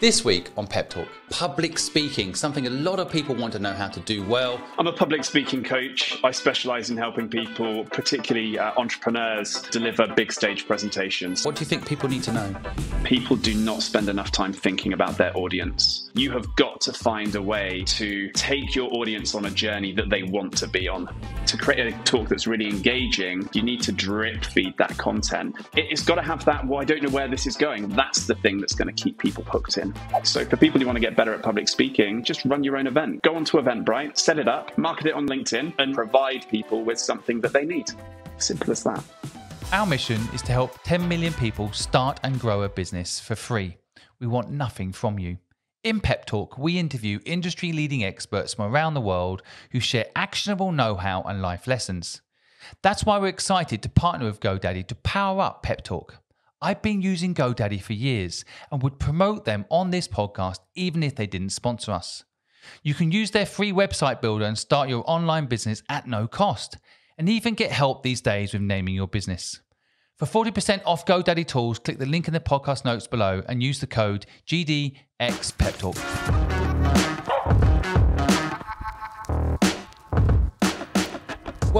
This week on Pep Talk, public speaking, something a lot of people want to know how to do well. I'm a public speaking coach. I specialize in helping people, particularly uh, entrepreneurs, deliver big stage presentations. What do you think people need to know? People do not spend enough time thinking about their audience. You have got to find a way to take your audience on a journey that they want to be on. To create a talk that's really engaging, you need to drip feed that content. It's got to have that, well, I don't know where this is going. That's the thing that's going to keep people hooked in. So for people who want to get better at public speaking, just run your own event. Go onto Eventbrite, set it up, market it on LinkedIn, and provide people with something that they need. Simple as that. Our mission is to help 10 million people start and grow a business for free. We want nothing from you. In Pep Talk, we interview industry leading experts from around the world who share actionable know how and life lessons. That's why we're excited to partner with GoDaddy to power up Pep Talk. I've been using GoDaddy for years and would promote them on this podcast even if they didn't sponsor us. You can use their free website builder and start your online business at no cost, and even get help these days with naming your business. For 40% off GoDaddy tools, click the link in the podcast notes below and use the code GDXPepTalk.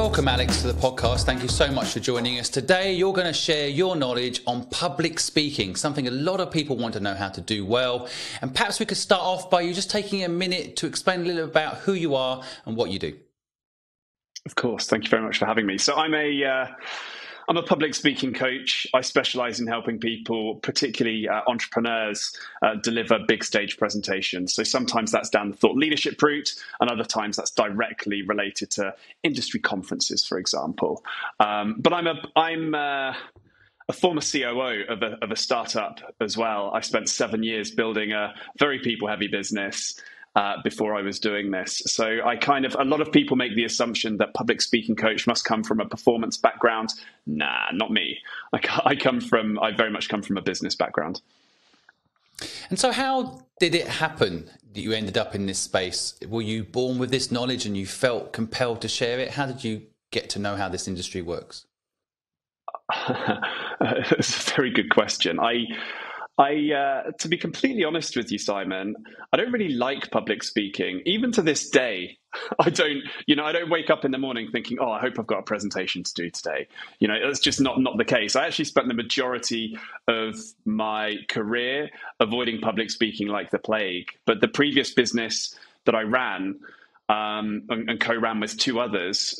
Welcome, Alex, to the podcast. Thank you so much for joining us. Today, you're going to share your knowledge on public speaking, something a lot of people want to know how to do well. And perhaps we could start off by you just taking a minute to explain a little about who you are and what you do. Of course. Thank you very much for having me. So, I'm a. Uh I'm a public speaking coach. I specialize in helping people, particularly uh, entrepreneurs, uh, deliver big stage presentations. So sometimes that's down the thought leadership route, and other times that's directly related to industry conferences, for example. Um, but I'm a I'm uh, a former COO of a, of a startup as well. I spent seven years building a very people heavy business uh, before I was doing this. So I kind of, a lot of people make the assumption that public speaking coach must come from a performance background. Nah, not me. I, I come from, I very much come from a business background. And so, how did it happen that you ended up in this space? Were you born with this knowledge and you felt compelled to share it? How did you get to know how this industry works? It's a very good question. I I, uh, to be completely honest with you, Simon, I don't really like public speaking. Even to this day, I don't, you know, I don't wake up in the morning thinking, "Oh, I hope I've got a presentation to do today." You know, that's just not not the case. I actually spent the majority of my career avoiding public speaking like the plague. But the previous business that I ran um, and, and, co-ran with two others.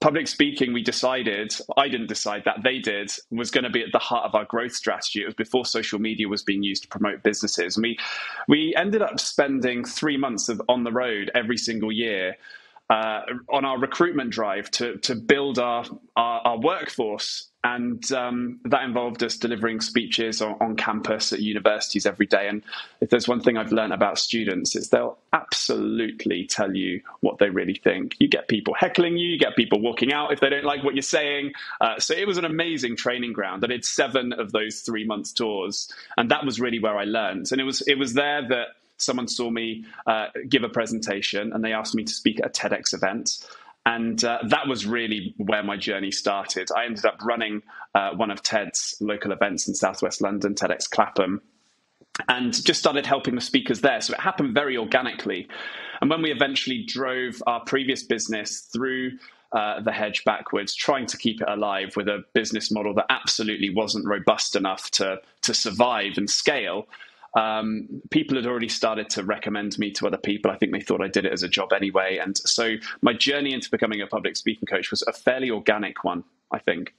Public speaking, we decided, I didn't decide that, they did, was going to be at the heart of our growth strategy. It was before social media was being used to promote businesses. And we, we ended up spending three months of on the road every single year uh, on our recruitment drive to, to build our, our, our workforce and um, that involved us delivering speeches on, on, campus at universities every day. And if there's one thing I've learned about students, is they'll absolutely tell you what they really think. You get people heckling you, you get people walking out if they don't like what you're saying. Uh, so it was an amazing training ground. I did seven of those three months tours, and that was really where I learned. And it was it was there that someone saw me uh, give a presentation, and they asked me to speak at a TEDx event. And uh, that was really where my journey started. I ended up running uh, one of TED's local events in Southwest London, TEDx Clapham, and just started helping the speakers there. So it happened very organically. And when we eventually drove our previous business through uh, the hedge backwards, trying to keep it alive with a business model that absolutely wasn't robust enough to, to survive and scale, um, people had already started to recommend me to other people. I think they thought I did it as a job anyway. And so my journey into becoming a public speaking coach was a fairly organic one, I think.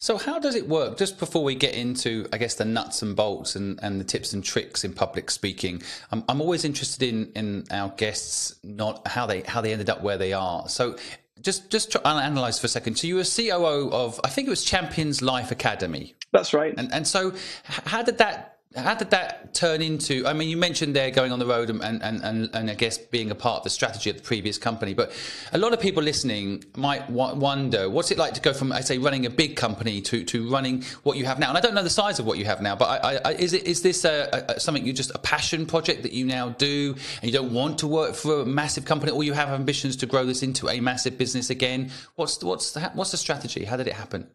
So how does it work? Just before we get into, I guess, the nuts and bolts and, and the tips and tricks in public speaking, I'm, I'm always interested in in our guests, not how they how they ended up where they are. So just just try and analyze for a second. So you were COO of, I think it was Champions Life Academy. That's right. And and so how did that how did that turn into? I mean, you mentioned there going on the road and, and, and, and I guess being a part of the strategy of the previous company, but a lot of people listening might wonder what's it like to go from, I say, running a big company to, to running what you have now. And I don't know the size of what you have now, but I, I, is it is this a, a, something you just a passion project that you now do, and you don't want to work for a massive company, or you have ambitions to grow this into a massive business again? What's what's the, what's the strategy? How did it happen?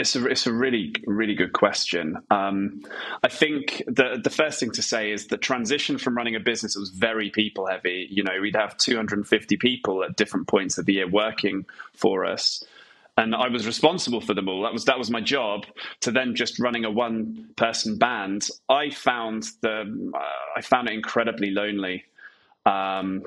It's a it's a really really good question. Um, I think the the first thing to say is the transition from running a business that was very people heavy. You know, we'd have 250 people at different points of the year working for us, and I was responsible for them all. That was that was my job. To then just running a one person band, I found the uh, I found it incredibly lonely. Um,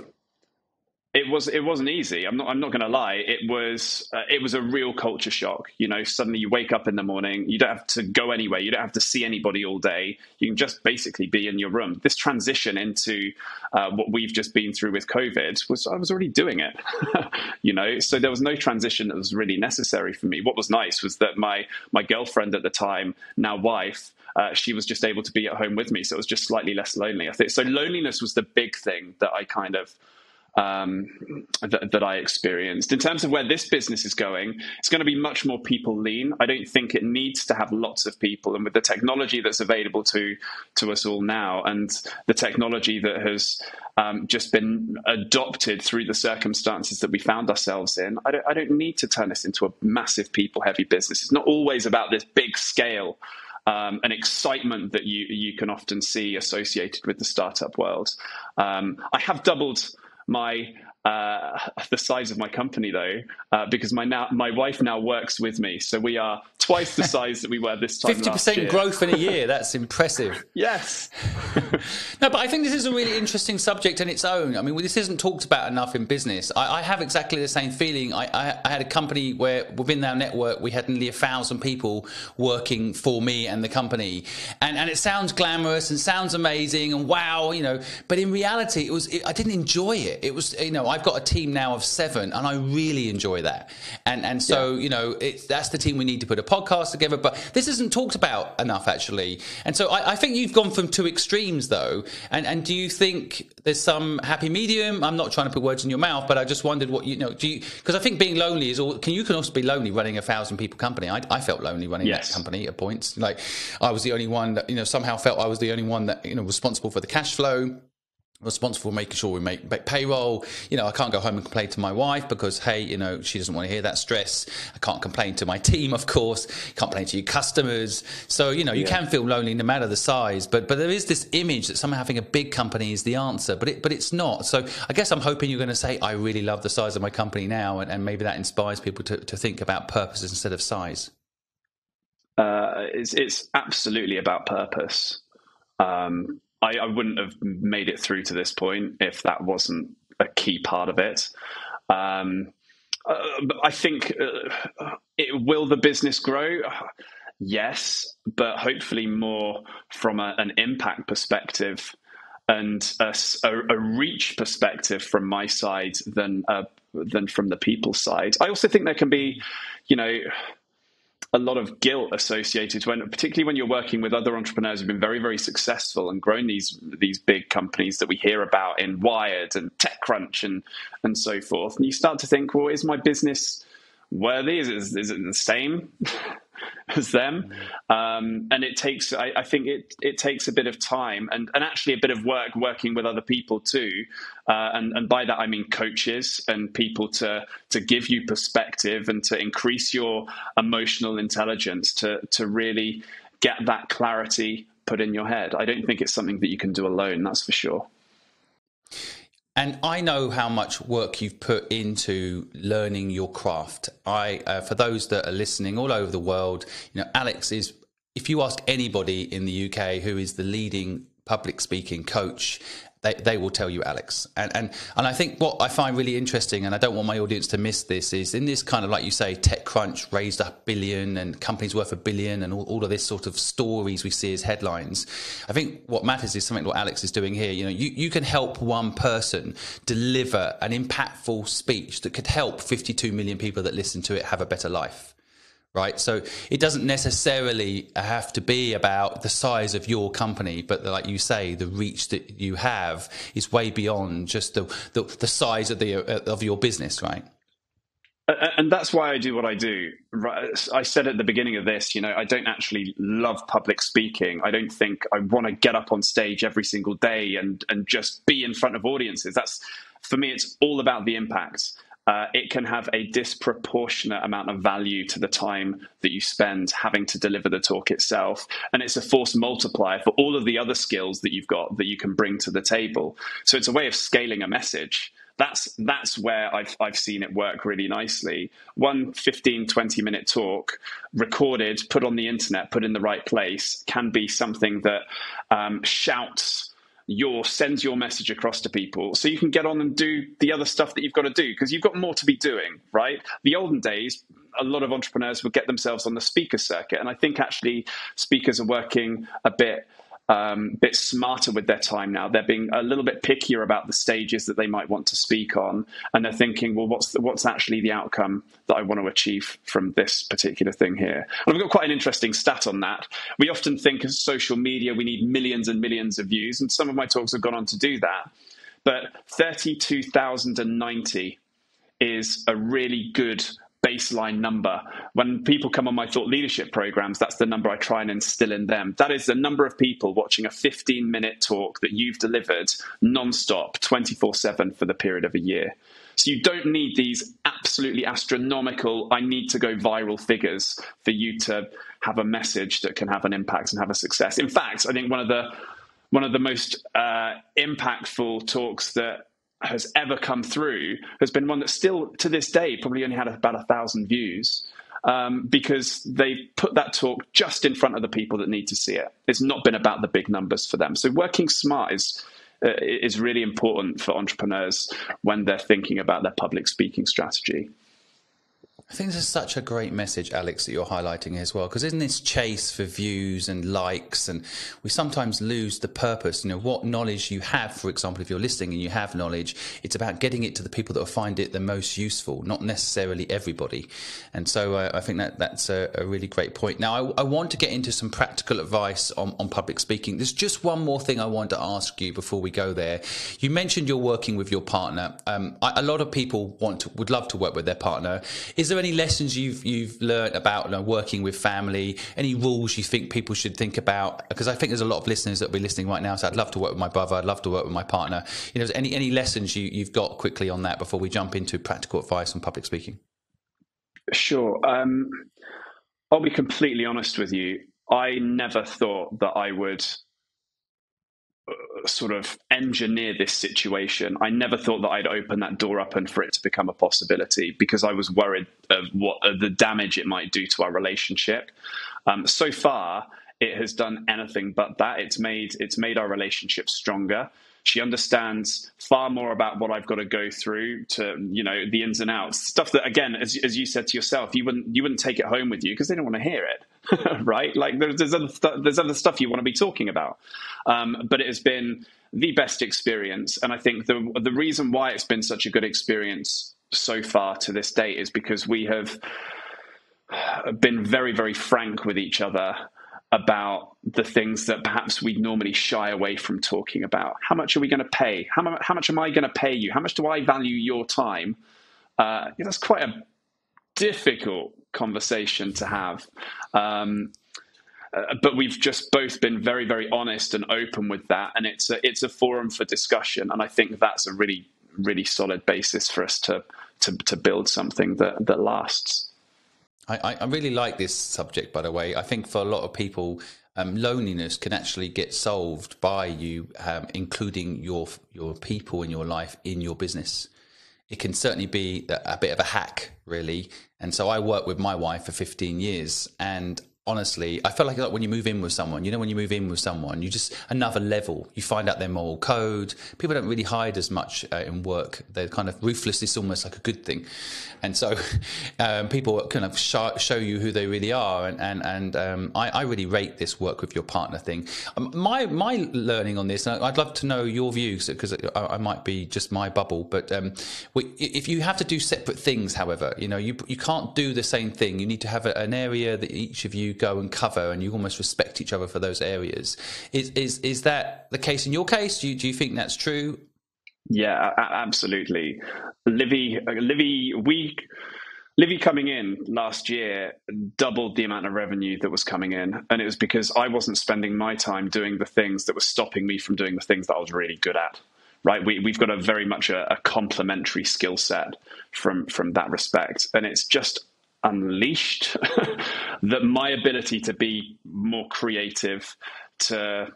it was it wasn't easy. I'm not I'm not going to lie. It was uh, it was a real culture shock. You know, suddenly you wake up in the morning, you don't have to go anywhere, you don't have to see anybody all day. You can just basically be in your room. This transition into uh, what we've just been through with COVID was I was already doing it. you know, so there was no transition that was really necessary for me. What was nice was that my my girlfriend at the time, now wife, uh, she was just able to be at home with me, so it was just slightly less lonely. I think so. Loneliness was the big thing that I kind of um, that, that, I experienced. In terms of where this business is going, it's going to be much more people lean. I don't think it needs to have lots of people. And with the technology that's available to to us all now, and the technology that has um, just been adopted through the circumstances that we found ourselves in, I don't, I don't need to turn this into a massive people heavy business. It's not always about this big scale. Um, an excitement that you you can often see associated with the startup world. Um, I have doubled my uh, the size of my company though, uh, because my now my wife now works with me, so we are twice the size that we were this time. Fifty percent growth in a year. That's impressive. yes. no, but I think this is a really interesting subject in its own. I mean, this isn't talked about enough in business. I, I have exactly the same feeling. I, I, I, had a company where within our network we had nearly a thousand people working for me and the company, and and it sounds glamorous and sounds amazing and wow, you know. But in reality, it was it, I didn't enjoy it. It was you know I've got a team now of seven, and I really enjoy that. And and so yeah. you know it's that's the team we need to put a podcast together. But this isn't talked about enough actually. And so I, I think you've gone from two extremes though. And and do you think there's some happy medium? I'm not trying to put words in your mouth, but I just wondered what you know. Do you because I think being lonely is all. Can you can also be lonely running a thousand people company? I, I felt lonely running yes. that company at points. Like I was the only one that you know somehow felt I was the only one that you know responsible for the cash flow responsible for making sure we make, make, payroll. You know, I can't go home and complain to my wife because, hey, you know, she doesn't want to hear that stress. I can't complain to my team, of course. Can't complain to your customers. So, you know, you yeah. can feel lonely no matter the size. But but there is this image that somehow having a big company is the answer, but it but it's not. So I guess I'm hoping you're going to say, I really love the size of my company now, and, and maybe that inspires people to, to think about purposes instead of size. Uh, it's, it's absolutely about purpose. Um, I, I, wouldn't have made it through to this point if that wasn't a key part of it. Um, uh, I think uh, it, will the business grow? Yes, but hopefully more from a, an impact perspective and a, a, reach perspective from my side than uh, than from the people side. I also think there can be, you know a lot of guilt associated when particularly when you're working with other entrepreneurs who've been very very successful and grown these these big companies that we hear about in wired and techcrunch and and so forth. And you start to think well is my business worthy? Is it, is it the same as them. Um, and it takes, I, I, think it, it takes a bit of time and, and actually a bit of work working with other people too. Uh, and, and by that, I mean coaches and people to, to give you perspective and to increase your emotional intelligence to, to really get that clarity put in your head. I don't think it's something that you can do alone, that's for sure. And I know how much work you've put into learning your craft. I, uh, for those that are listening all over the world, you know, Alex is. If you ask anybody in the UK who is the leading public speaking coach they, they will tell you Alex. And, and and I think what I find really interesting, and I don't want my audience to miss this, is in this kind of like you say, TechCrunch raised a billion and companies worth a billion and all, all of this sort of stories we see as headlines. I think what matters is something what Alex is doing here. You know, you, you can help one person deliver an impactful speech that could help 52 million people that listen to it have a better life right? So it doesn't necessarily have to be about the size of your company, but like you say, the reach that you have is way beyond just the the, the size of the of your business, right? And that's why I do what I do. I said at the beginning of this, you know, I don't actually love public speaking. I don't think I want to get up on stage every single day and and just be in front of audiences. That's for me, it's all about the impact. Uh, it can have a disproportionate amount of value to the time that you spend having to deliver the talk itself. And it's a force multiplier for all of the other skills that you've got that you can bring to the table. So it's a way of scaling a message. That's that's where I've I've seen it work really nicely. One 15, 20 minute talk recorded, put on the internet, put in the right place can be something that um, shouts your sends your message across to people. So you can get on and do the other stuff that you've got to do because you've got more to be doing right? The olden days a lot of entrepreneurs would get themselves on the speaker circuit and i think actually speakers are working a bit um, bit smarter with their time now. They're being a little bit pickier about the stages that they might want to speak on, and they're thinking, well, what's the, what's actually the outcome that I want to achieve from this particular thing here? And I've got quite an interesting stat on that. We often think as social media, we need millions and millions of views, and some of my talks have gone on to do that. But 32,090 is a really good baseline number. When people come on my thought leadership programs, that's the number I try and instill in them. That is the number of people watching a 15 minute talk that you've delivered nonstop, 24 7 for the period of a year. So you don't need these absolutely astronomical, I need to go viral figures for you to have a message that can have an impact and have a success. In fact, I think one of the one of the most uh, impactful talks that has ever come through has been one that still to this day probably only had about a thousand views um, because they put that talk just in front of the people that need to see it. It's not been about the big numbers for them. So working smart is uh, is really important for entrepreneurs when they're thinking about their public speaking strategy. I think this is such a great message, Alex, that you're highlighting as well. Because in this chase for views and likes, and we sometimes lose the purpose. You know, what knowledge you have, for example, if you're listening and you have knowledge, it's about getting it to the people that will find it the most useful, not necessarily everybody. And so uh, I think that that's a, a, really great point. Now, I, I, want to get into some practical advice on, on public speaking. There's just one more thing I want to ask you before we go there. You mentioned you're working with your partner. Um, I, a lot of people want to, would love to work with their partner. Is there any lessons you've you've learned about you know, working with family? Any rules you think people should think about? Because I think there's a lot of listeners that will be listening right now. So I'd love to work with my brother. I'd love to work with my partner. You know, any any lessons you, you've got quickly on that before we jump into practical advice on public speaking? Sure. Um, I'll be completely honest with you. I never thought that I would sort of engineer this situation. I never thought that I'd open that door up and for it to become a possibility because I was worried of what uh, the damage it might do to our relationship. Um, so far, it has done anything but that. It's made it's made our relationship stronger. She understands far more about what I've got to go through to, you know, the ins and outs. Stuff that, again, as, as you said to yourself, you wouldn't you wouldn't take it home with you because they don't want to hear it, right? Like there's there's other th- there's other stuff you want to be talking about. Um, but it has been the best experience, and I think the the reason why it's been such a good experience so far to this date is because we have been very very frank with each other about the things that perhaps we normally shy away from talking about. How much are we going to pay? How, much, how much am I going to pay you? How much do I value your time? Uh, that's quite a difficult conversation to have. Um, uh, but we've just both been very, very honest and open with that, and it's a, it's a forum for discussion, and I think that's a really, really solid basis for us to to, to build something that that lasts. I, I really like this subject, by the way. I think for a lot of people, um, loneliness can actually get solved by you um, including your your people in your life in your business. It can certainly be a, bit of a hack, really. And so I worked with my wife for 15 years, and honestly, I feel like, like when you move in with someone, you know, when you move in with someone, you just another level. You find out their moral code. People don't really hide as much uh, in work. They're kind of ruthless is almost like a good thing, and so um, people kind of show, show, you who they really are. And and and um, I, I, really rate this work with your partner thing. Um, my my learning on this, I'd love to know your views because I, I, might be just my bubble. But um, if you have to do separate things, however, you know, you you can't do the same thing. You need to have a, an area that each of you go and cover, and you almost respect each other for those areas. Is is is that the case in your case? Do you, do you think that's true? Yeah, absolutely. Livy, uh, Livy, we. Livy coming in last year doubled the amount of revenue that was coming in. And it was because I wasn't spending my time doing the things that were stopping me from doing the things that I was really good at right? We, we've got a very much a, a complementary skill set from from that respect, and it's just unleashed that my ability to be more creative, to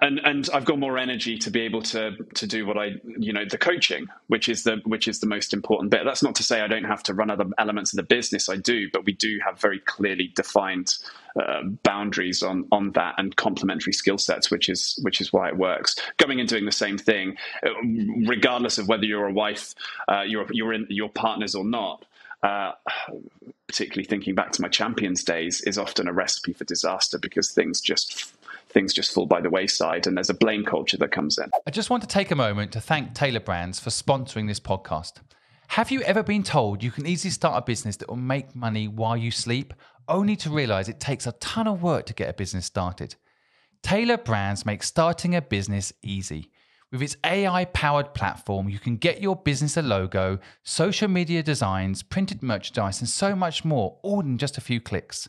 and and I've got more energy to be able to to do what I you know the coaching which is the which is the most important bit. That's not to say I don't have to run other elements of the business. I do but we do have very clearly defined uh, boundaries on on that and complementary skill sets which is which is why it works. Going and doing the same thing uh, regardless of whether you're a wife uh, you're you're in your partners or not uh, particularly thinking back to my champions days is often a recipe for disaster because things just things just fall by the wayside and there's a blame culture that comes in. I just want to take a moment to thank Tailor Brands for sponsoring this podcast. Have you ever been told you can easily start a business that will make money while you sleep, only to realize it takes a ton of work to get a business started? Tailor Brands makes starting a business easy. With its AI powered platform, you can get your business a logo, social media designs, printed merchandise, and so much more, all in just a few clicks.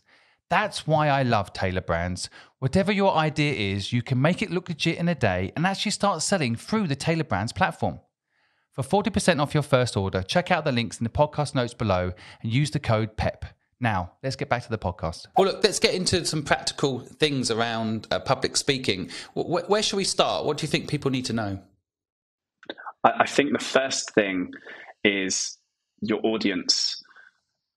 That's why I love Tailor Brands. Whatever your idea is, you can make it look legit in a day and actually start selling through the Tailor Brands platform. For 40% off your first order, check out the links in the podcast notes below and use the code PEP. Now, let's get back to the podcast. Well, look, let's get into some practical things around uh, public speaking. Where, where should we start? What do you think people need to know? I think the first thing is your audience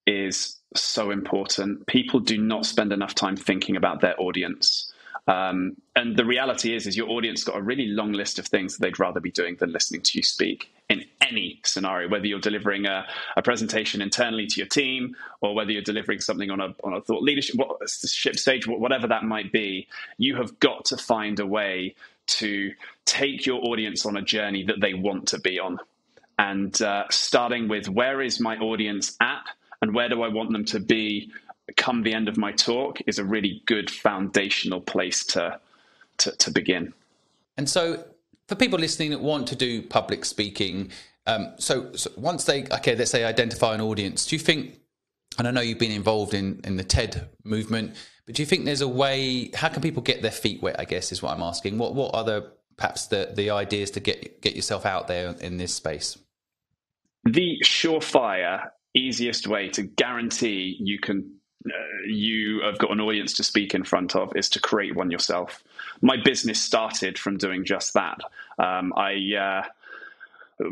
is so important. People do not spend enough time thinking about their audience. Um, and the reality is, is your audience got a really long list of things that they'd rather be doing than listening to you speak in any scenario, whether you're delivering a, a presentation internally to your team or whether you're delivering something on a, on a thought leadership ship stage, whatever that might be, you have got to find a way to take your audience on a journey that they want to be on. And uh, starting with where is my audience at? and where do I want them to be come the end of my talk is a really good foundational place to to, to begin. And so, for people listening that want to do public speaking, um, so, so once they okay, let's say identify an audience, do you think? And I know you've been involved in in the TED movement, but do you think there's a way? How can people get their feet wet? I guess is what I'm asking. What what other perhaps the the ideas to get get yourself out there in this space? The surefire easiest way to guarantee you can you have got an audience to speak in front of is to create one yourself. My business started from doing just that. Um, I uh,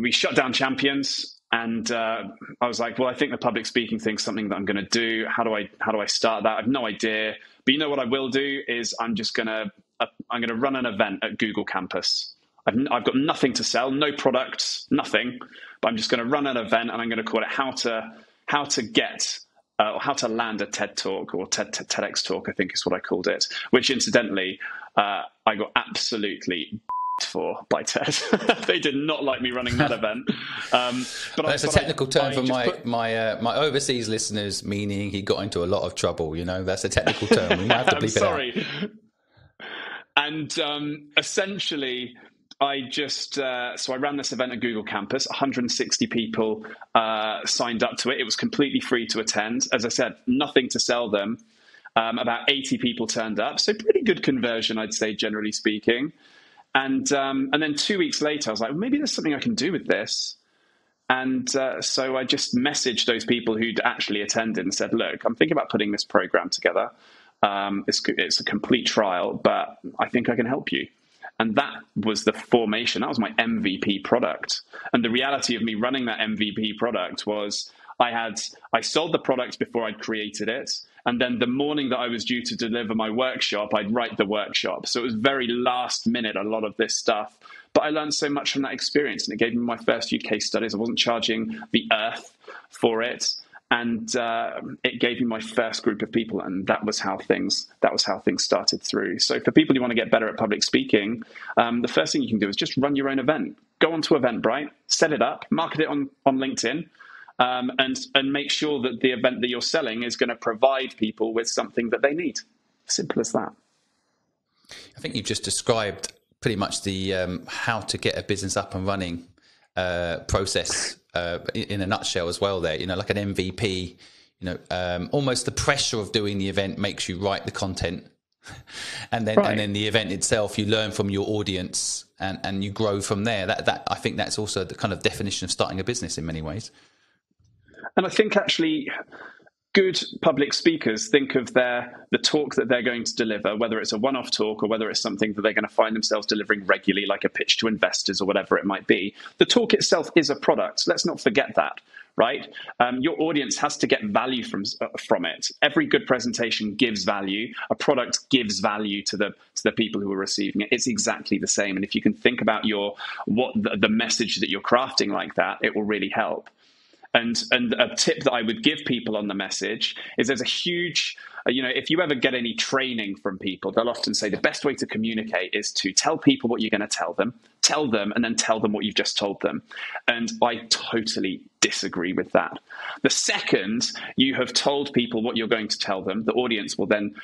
we shut down champions, and uh, I was like, well, I think the public speaking thing is something that I'm going to do. How do I how do I start that? I have no idea. But you know what I will do is I'm just gonna uh, I'm going to run an event at Google Campus. I've, I've got nothing to sell, no products, nothing. But I'm just going to run an event, and I'm going to call it how to how to get uh, or how to land a TED talk or TED, TEDx talk, I think is what I called it. Which incidentally, uh, I got absolutely for by TED. they did not like me running that event. Um, but that's I, a technical I, term I for my put... my uh, my overseas listeners, meaning he got into a lot of trouble. You know, that's a technical term. We might have to bleep sorry. it out. And um, essentially, I just uh, so I ran this event at Google Campus. 160 people uh, signed up to it. It was completely free to attend. As I said, nothing to sell them. Um, about 80 people turned up, so pretty good conversion, I'd say, generally speaking. And um, and then two weeks later, I was like, well, maybe there's something I can do with this. And uh, so I just messaged those people who'd actually attended and said, look, I'm thinking about putting this program together. Um, it's, it's a complete trial, but I think I can help you. And that was the formation. That was my MVP product. And the reality of me running that MVP product was I had I sold the product before I'd created it. And then the morning that I was due to deliver my workshop, I'd write the workshop. So it was very last minute, a lot of this stuff. But I learned so much from that experience and it gave me my first few case studies. I wasn't charging the earth for it and uh, it gave me my first group of people and that was how things that was how things started through. So for people who want to get better at public speaking um, the first thing you can do is just run your own event. Go onto eventbrite set it up market it on, on linkedin um, and and make sure that the event that you're selling is going to provide people with something that they need. Simple as that. I think you've just described pretty much the um, how to get a business up and running uh, process uh, in a nutshell as well. There, you know, like an MVP. You know, um, almost the pressure of doing the event makes you write the content. and then right. and then the event itself, you learn from your audience and, and you grow from there. That that I think that's also the kind of definition of starting a business in many ways. And I think actually good public speakers think of their the talk that they're going to deliver, whether it's a one-off talk or whether it's something that they're going to find themselves delivering regularly, like a pitch to investors or whatever it might be. The talk itself is a product. Let's not forget that right? Um, your audience has to get value from uh, from it. Every good presentation gives value. A product gives value to the to the people who are receiving it. It's exactly the same. And if you can think about your what the, the message that you're crafting like that, it will really help. And and a tip that I would give people on the message is there's a huge uh, you know if you ever get any training from people they'll often say the best way to communicate is to tell people what you're going to tell them tell them and then tell them what you've just told them. And i totally disagree with that. The second you have told people what you're going to tell them the audience will then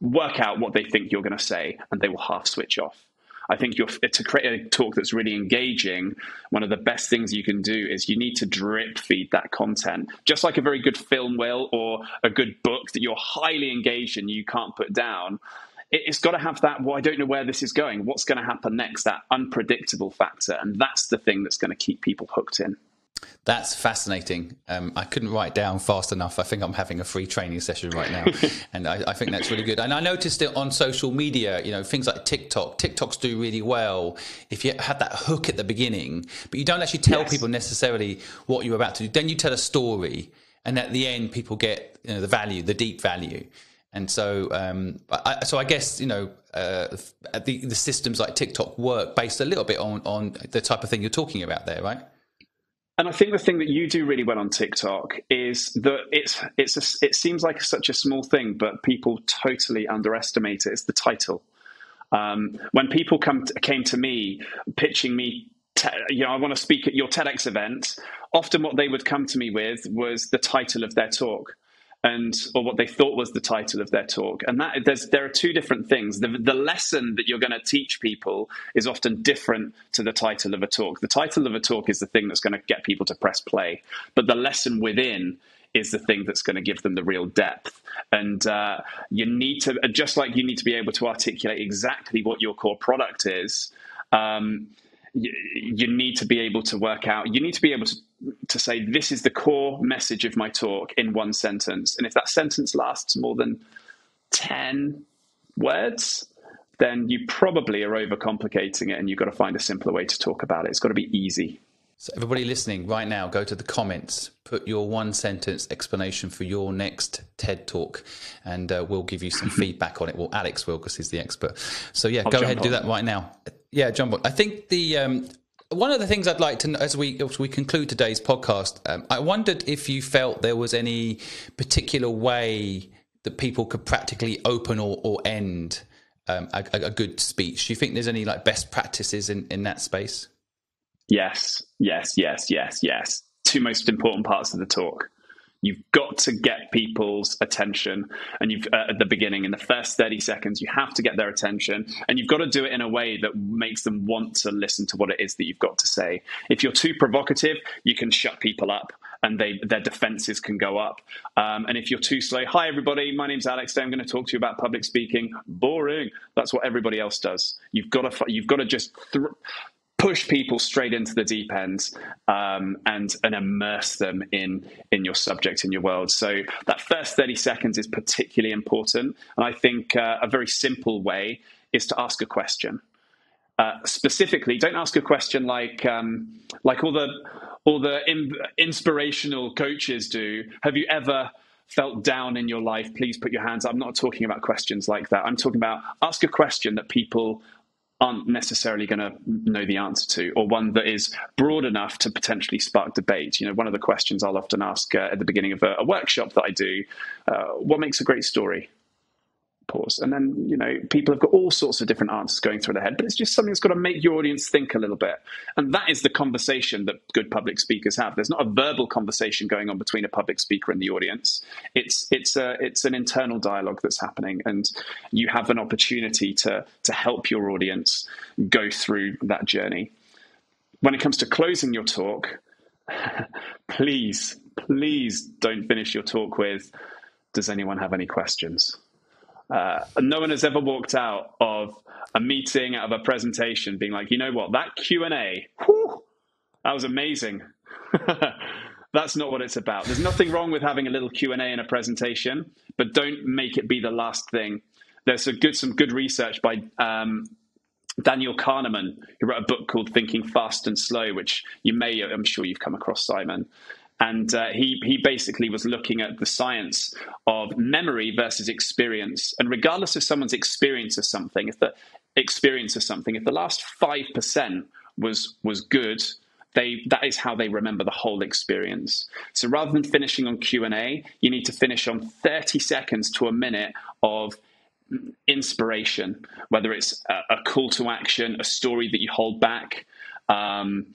work out what they think you're going to say and they will half switch off I think to create a talk that's really engaging, one of the best things you can do is you need to drip feed that content, just like a very good film will or a good book that you're highly engaged in, you can't put down. It's got to have that, well, I don't know where this is going. What's going to happen next? That unpredictable factor. And that's the thing that's going to keep people hooked in. That's fascinating. Um, I couldn't write down fast enough. I think I'm having a free training session right now, and I, I, think that's really good. And I noticed it on social media. You know, things like TikTok. TikToks do really well if you have that hook at the beginning, but you don't actually tell yes. people necessarily what you're about to do. Then you tell a story, and at the end, people get you know, the value, the deep value. And so, um, I, so I guess you know uh, the, the systems like TikTok work based a little bit on on the type of thing you're talking about there, right? And I think the thing that you do really well on TikTok is that it's it's a, it seems like such a small thing, but people totally underestimate it. It's the title. Um, when people come to, came to me pitching me, te- you know, I want to speak at your TEDx event. Often, what they would come to me with was the title of their talk and or what they thought was the title of their talk. And that there's there are two different things. The, the lesson that you're going to teach people is often different to the title of a talk. The title of a talk is the thing that's going to get people to press play but the lesson within is the thing that's going to give them the real depth. And uh, you need to, just like you need to be able to articulate exactly what your core product is, um, you, you, need to be able to work out, you need to be able to to say this is the core message of my talk in one sentence. And if that sentence lasts more than 10 words, then you probably are overcomplicating it and you've got to find a simpler way to talk about it. It's got to be easy. So, everybody listening right now, go to the comments, put your one sentence explanation for your next TED talk, and uh, we'll give you some feedback on it. Well, Alex will because he's the expert. So, yeah, I'll go ahead and do that right now. Yeah, John. I think the um, one of the things I'd like to, know, as we as we conclude today's podcast, um, I wondered if you felt there was any particular way that people could practically open or, or end um, a, a, good speech. Do you think there's any like best practices in, in that space? Yes, yes, yes, yes, yes. Two most important parts of the talk. You've got to get people's attention, and you've uh, at the beginning, in the first thirty seconds, you have to get their attention, and you've got to do it in a way that makes them want to listen to what it is that you've got to say. If you're too provocative, you can shut people up, and they their defenses can go up. Um, and if you're too slow, hi everybody, my name's Alex. Today I'm going to talk to you about public speaking. Boring. That's what everybody else does. You've got to you've got to just. Th- push people straight into the deep end um, and and immerse them in in your subject in your world. So that first thirty seconds is particularly important, and I think uh, a very simple way is to ask a question. Uh, specifically, don't ask a question like um, like all the all the in, inspirational coaches do. Have you ever felt down in your life, please put your hands up. I'm not talking about questions like that. I'm talking about ask a question that people aren't necessarily going to know the answer to, or one that is broad enough to potentially spark debate. You know, one of the questions I'll often ask uh, at the beginning of a, a, workshop that I do: uh, "What makes a great story?" And then, you know, people have got all sorts of different answers going through their head, but it's just something that's got to make your audience think a little bit. And that is the conversation that good public speakers have. There's not a verbal conversation going on between a public speaker and the audience. It's it's a it's an internal dialogue that's happening, and you have an opportunity to to help your audience go through that journey. When it comes to closing your talk, please, please don't finish your talk with, does anyone have any questions? Uh, no one has ever walked out of a meeting, out of a presentation, being like, you know what, that Q and A, that was amazing. That's not what it's about. There's nothing wrong with having a little Q and A in a presentation, but don't make it be the last thing. There's some good some good research by um, Daniel Kahneman, who wrote a book called Thinking Fast and Slow, which you may, I'm sure you've come across, Simon. And uh, he, he basically was looking at the science of memory versus experience. And regardless of someone's experience of something, if the experience of something, if the last 5% was, was good, they, that is how they remember the whole experience. So rather than finishing on Q&A, you need to finish on 30 seconds to a minute of inspiration, whether it's a, a, call to action, a story that you hold back, um,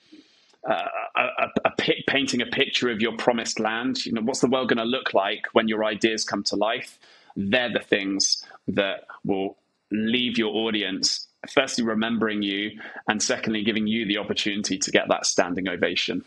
uh, a, a, painting a picture of your promised land. You know, what's the world going to look like when your ideas come to life? They're the things that will leave your audience firstly remembering you, and secondly giving you the opportunity to get that standing ovation.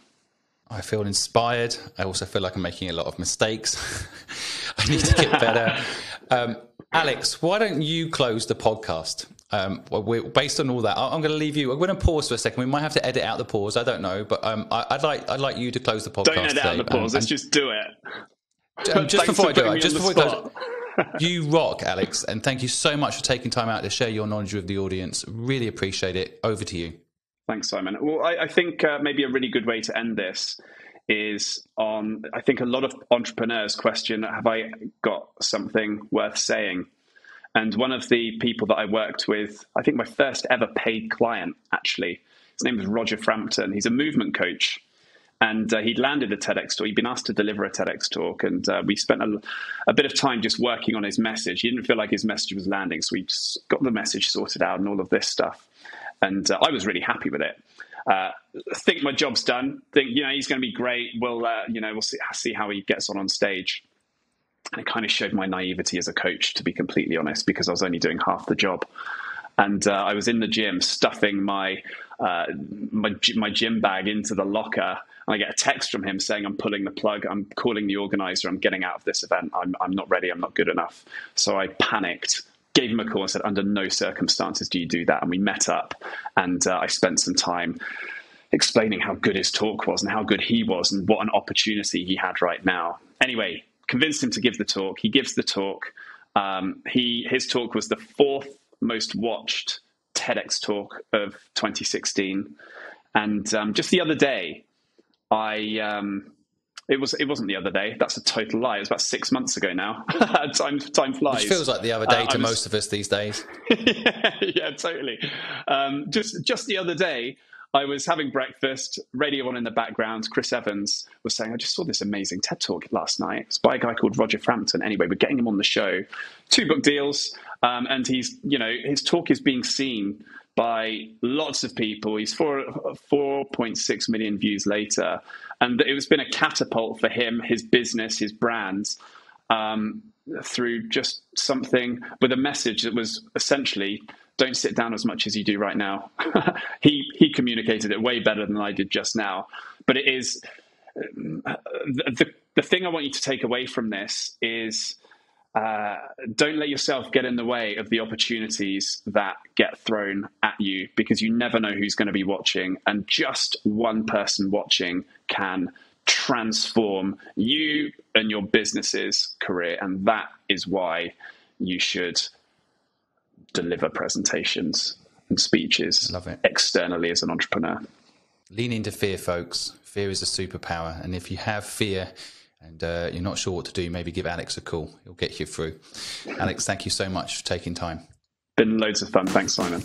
I feel inspired. I also feel like I'm making a lot of mistakes. I need to get better. Um, Alex, why don't you close the podcast? Um, well, based on all that, I'm going to leave you. I'm going to pause for a second. We might have to edit out the pause. I don't know, but um, I, would like I'd like you to close the podcast. Don't edit today. out the pause. Let's just do it. Um, just before I do it, just before we close, you rock, Alex, and thank you so much for taking time out to share your knowledge with the audience. Really appreciate it. Over to you. Thanks, Simon. Well, I, I think uh, maybe a really good way to end this is on I think a lot of entrepreneurs question have I got something worth saying? And one of the people that I worked with, I think my first ever paid client actually, his name was Roger Frampton. He's a movement coach. And uh, he'd landed a TEDx talk. He'd been asked to deliver a TEDx talk, and uh, we spent a, a, bit of time just working on his message. He didn't feel like his message was landing, so we got the message sorted out and all of this stuff. And uh, I was really happy with it uh, think my job's done. Think you know he's going to be great. We'll uh, you know we'll see, see how he gets on on stage. And it kind of showed my naivety as a coach, to be completely honest, because I was only doing half the job. And uh, I was in the gym stuffing my uh, my my gym bag into the locker, and I get a text from him saying I'm pulling the plug. I'm calling the organizer. I'm getting out of this event. I'm I'm not ready. I'm not good enough. So I panicked gave him a call and said, under no circumstances do you do that. And we met up and uh, I spent some time explaining how good his talk was and how good he was and what an opportunity he had right now. Anyway, convinced him to give the talk. He gives the talk. Um, he his talk was the fourth most watched TEDx talk of 2016. And um, just the other day, I um, it was. It wasn't the other day. That's a total lie. It was about six months ago now. time time flies. Which feels like the other day uh, to was, most of us these days. yeah, yeah, totally. Um, just just the other day, I was having breakfast, radio on in the background. Chris Evans was saying, I just saw this amazing TED talk last night. It's by a guy called Roger Frampton. Anyway, we're getting him on the show. Two book deals. Um, and he's, you know, his talk is being seen by lots of people. He's four, 4.6 million views later. And it has been a catapult for him, his business, his brands, um, through just something with a message that was essentially don't sit down as much as you do right now. he, he communicated it way better than I did just now. But it is uh, the, the thing I want you to take away from this is uh, don't let yourself get in the way of the opportunities that get thrown at you because you never know who's going to be watching. And just one person watching can transform you and your business's career. And that is why you should deliver presentations and speeches Love it. externally as an entrepreneur. Lean into fear, folks. Fear is a superpower. And if you have fear, and uh, you're not sure what to do, maybe give Alex a call. He'll get you through. Alex, thank you so much for taking time. Been loads of fun. Thanks, Simon.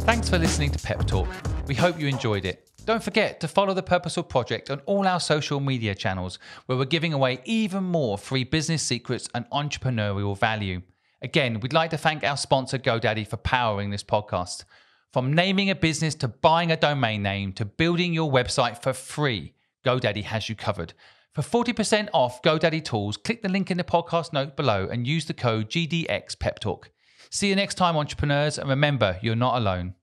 Thanks for listening to Pep Talk. We hope you enjoyed it. Don't forget to follow the Purposeful Project on all our social media channels, where we're giving away even more free business secrets and entrepreneurial value. Again, we'd like to thank our sponsor, GoDaddy, for powering this podcast. From naming a business to buying a domain name to building your website for free, GoDaddy has you covered. For 40% off GoDaddy tools, click the link in the podcast note below and use the code GDX Pep Talk. See you next time, entrepreneurs, and remember, you're not alone.